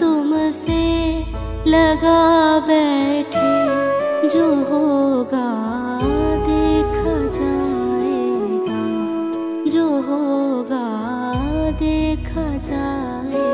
तुमसे लगा बैठे जो होगा देखा जाएगा जो होगा देखा जाएगा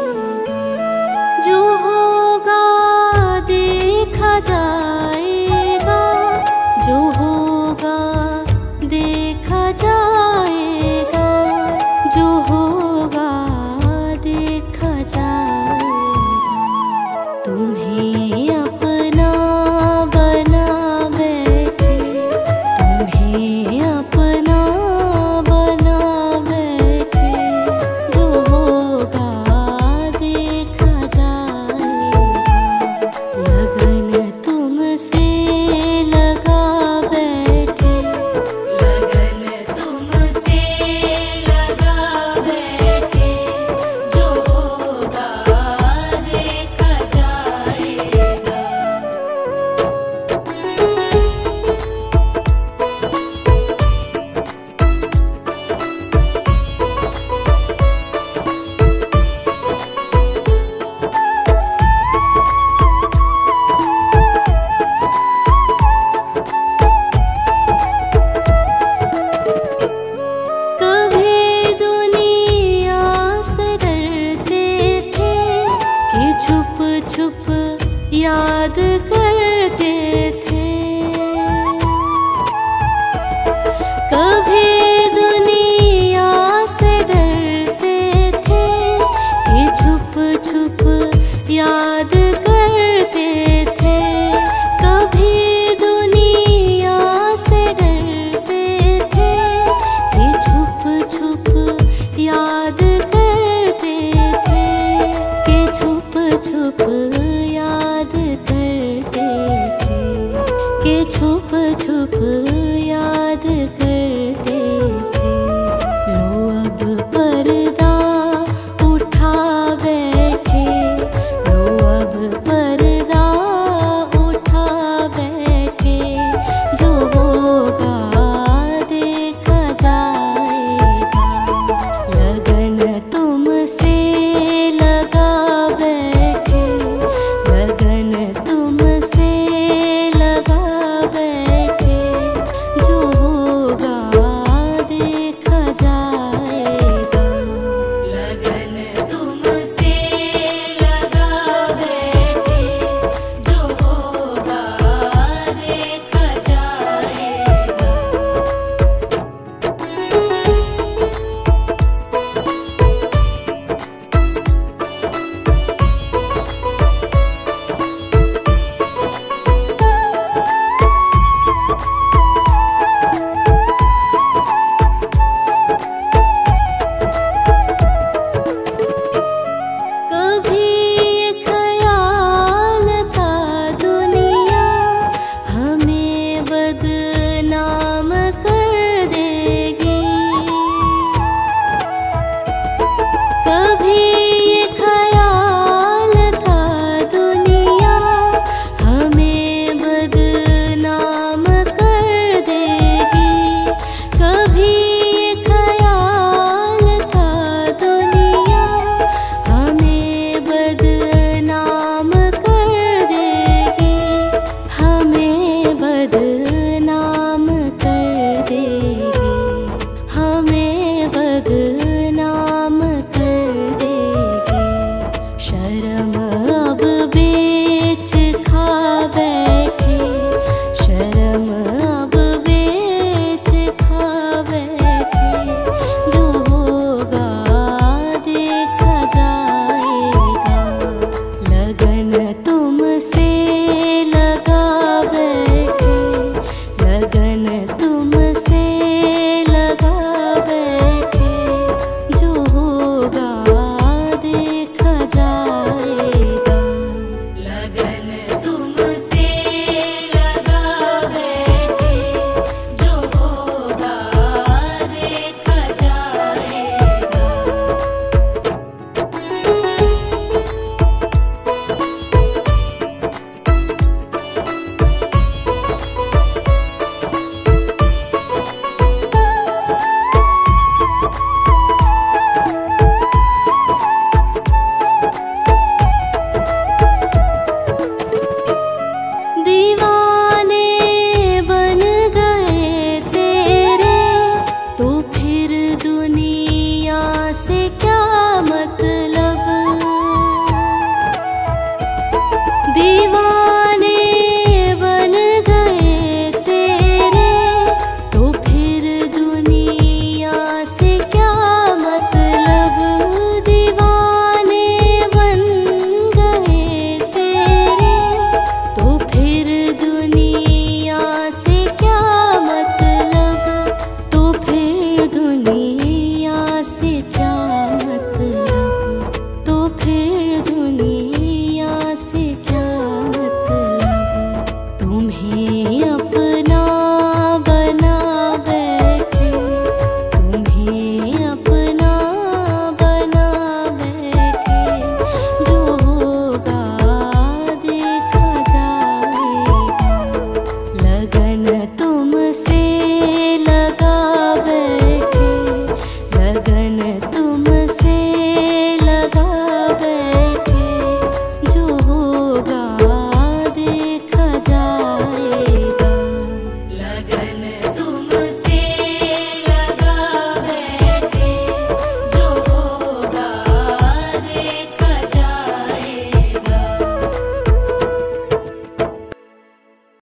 याद करते थे